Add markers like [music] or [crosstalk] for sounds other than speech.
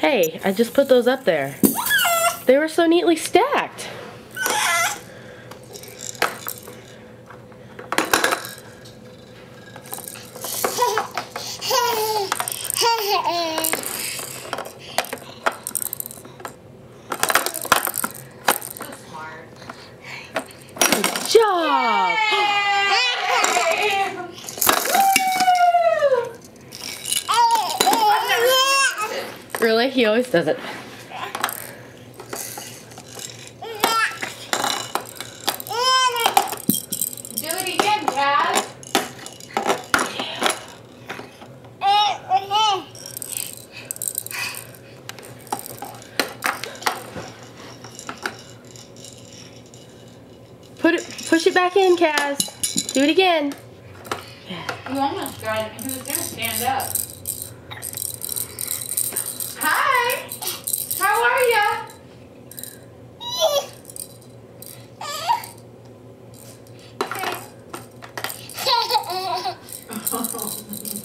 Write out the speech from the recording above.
Hey, I just put those up there. They were so neatly stacked. [laughs] Good job! Really? He always does it. Do it again, Kaz. Put it, push it back in, Kaz. Do it again. You almost got it. He was gonna stand up. ハハハハ。